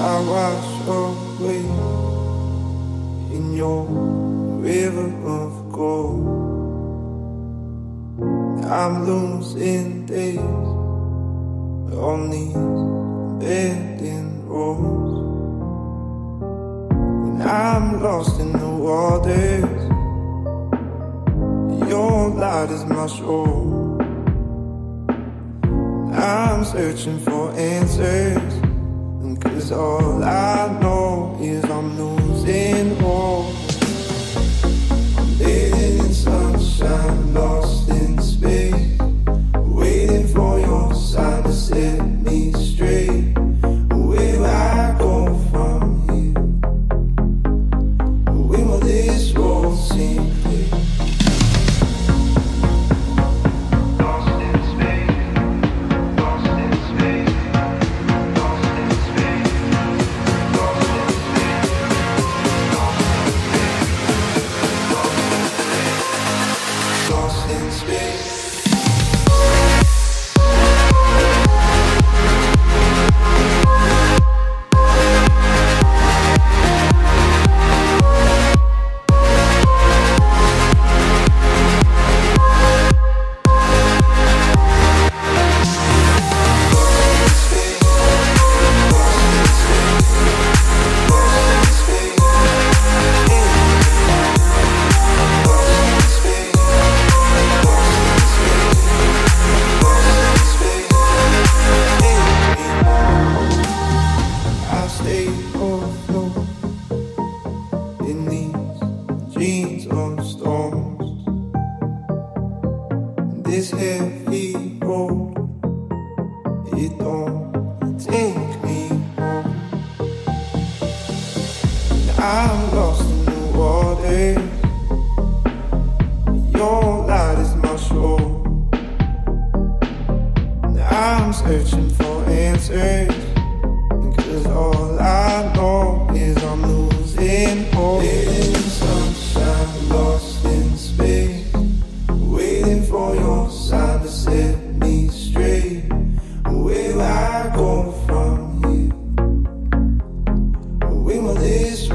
wash away in your river of gold. I'm losing days on these abandoned roads. When I'm lost in the waters, your light is my shore. I'm searching for answers, all lost stay afloat in these jeans of storms. This heavy road, it don't take me I'm lost in the water. Your light is my shore. And I'm searching for answers. For your side to set me straight. Where will I go from here, where will this?